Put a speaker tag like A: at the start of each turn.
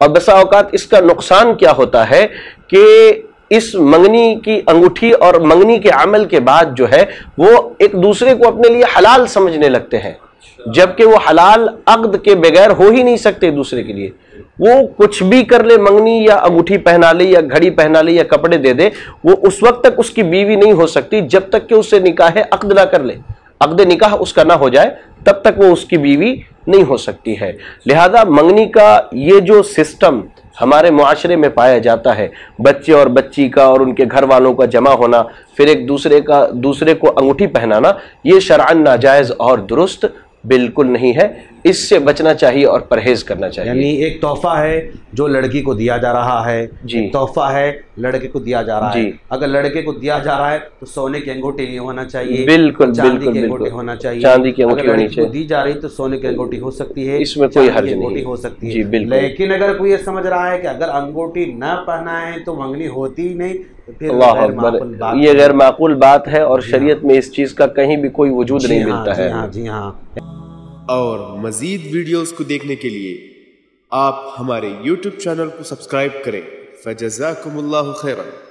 A: और बसा अवकात इसका नुकसान क्या होता है कि इस मंगनी की अंगूठी और मंगनी के अमल के बाद जो है वो एक दूसरे को अपने लिए हलाल समझने लगते हैं। जबकि वो हलाल अक्द के बगैर हो ही नहीं सकते दूसरे के लिए। वो कुछ भी कर ले मंगनी या अंगूठी पहना ले या घड़ी पहना ले या कपड़े दे दे वो उस वक्त तक उसकी बीवी नहीं हो सकती जब तक कि उससे निकाह अक्द ना कर ले। अक्द निकाह उसका ना हो जाए तब तक वो उसकी बीवी नहीं हो सकती है। लिहाजा मंगनी का ये जो सिस्टम हमारे माशरे में पाया जाता है, बच्चे और बच्ची का और उनके घर वालों का जमा होना, फिर एक दूसरे का, दूसरे को अंगूठी पहनाना, ये शरान नाजायज़ और दुरुस्त बिल्कुल नहीं है। इससे बचना चाहिए और परहेज करना चाहिए।
B: यानी एक तोहफा है जो लड़की को दिया जा रहा है।
A: जी।
B: तोहफा है लड़के को दिया जा रहा है। अगर लड़के को दिया जा रहा है तो सोने की अंगूठी नहीं होना चाहिए।
A: बिल्कुल
B: चांदी
A: बिल्कुल
B: की अंगूठी होना चाहिए।
A: चांदी की अंगूठी होनी चाहिए।
B: दी जा रही तो सोने की अंगूठी हो सकती है।
A: इसमें कोई हर्ज नहीं हो।
B: सकती है। लेकिन अगर कोई ये समझ रहा है कि अगर अंगूठी न पहनाए तो मंगनी होती ही नहीं तो फिर
A: ये
B: है।
A: गैर माकूल बात है और शरीयत में इस चीज़ का कहीं भी कोई वजूद नहीं
B: हाँ,
A: मिलता है।
B: हाँ जी हाँ।
C: और मज़ीद वीडियोस को देखने के लिए आप हमारे यूट्यूब चैनल को सब्सक्राइब करें। फ़जज़ाकुमुल्लाहु खैरन।